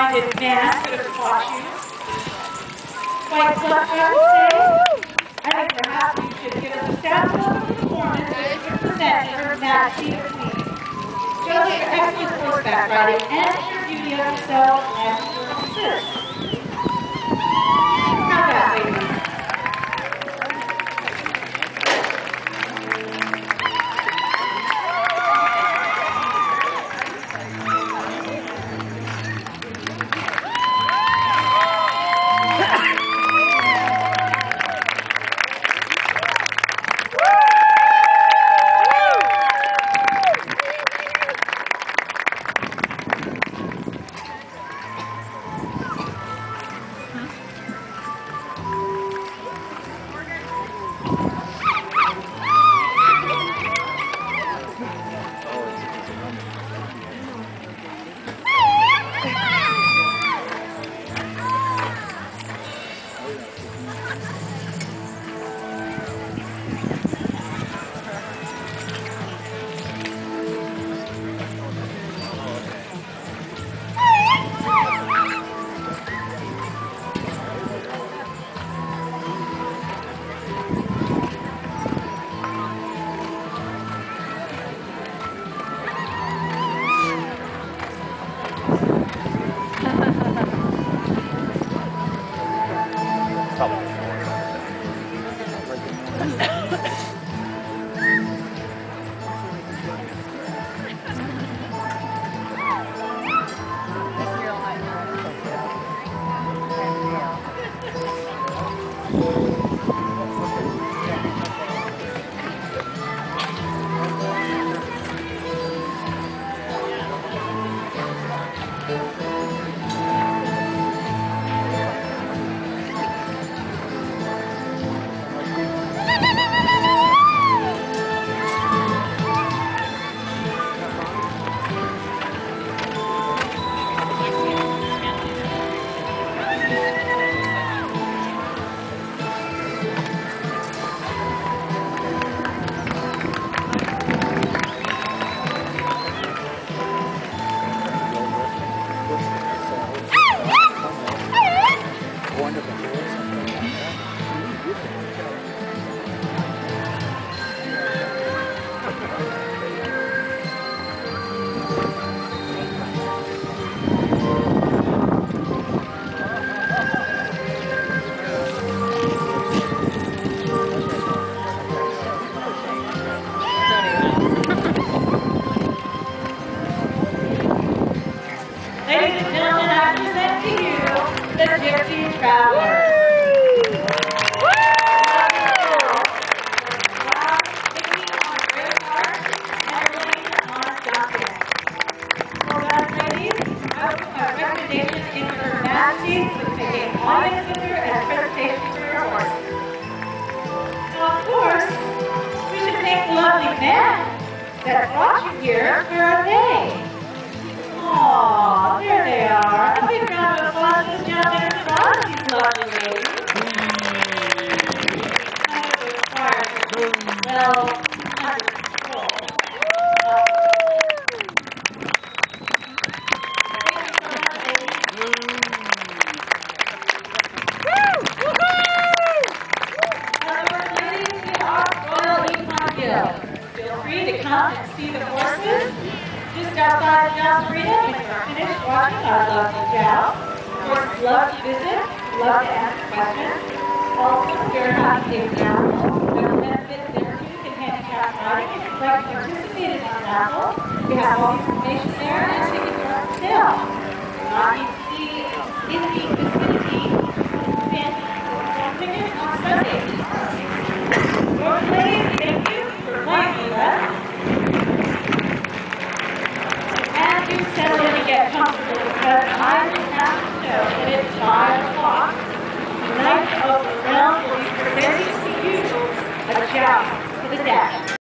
minded man could have taught you. Quite plucked, I would say. I think perhaps you should give a sample of the performance you could present your majesty of me. Show your excellent horseback riding and your beauty of yourself and your assist. ハハハハ! Gypsy Traveler. Lovely man that brought you here for a day. Aw, love to visit, love to ask questions. Also, we're having a raffle. There's that we participated in an apple. We have all the information there and tickets are sale. Uh, you see in the vicinity and tickets on Sunday. Well, thank you for playing us. You get comfortable, I have to that it's 5 o'clock, the knight will be presenting you a job the.